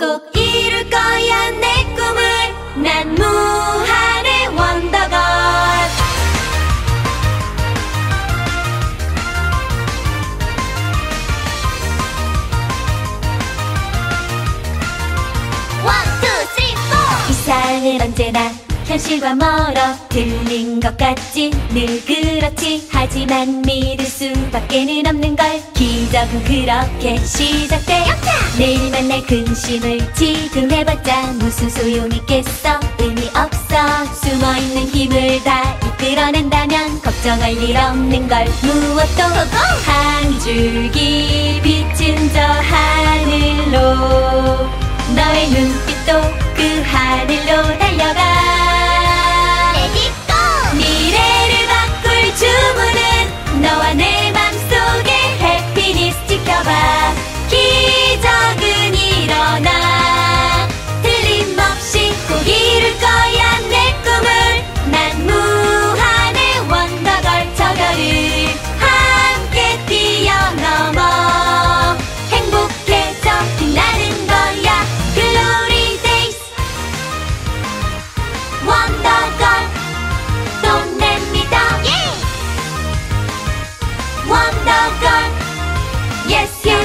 꼭 이룰 거야 내 꿈을. 난 무한의 wonder girl. One, two, three, four! 이상은 언제나 현실과 멀어 들린 것 같지? 늘 그렇지. 하지만 믿을 수밖에는 없는 걸 기적은 그렇게 시작돼. 내일 만날 근심을 지금 해봤자 무슨 소용 있겠어? 의미 없어. 숨어있는 힘을 다 이끌어낸다면 걱정할 일 없는 걸. 무엇도 한 줄기 yes, yes.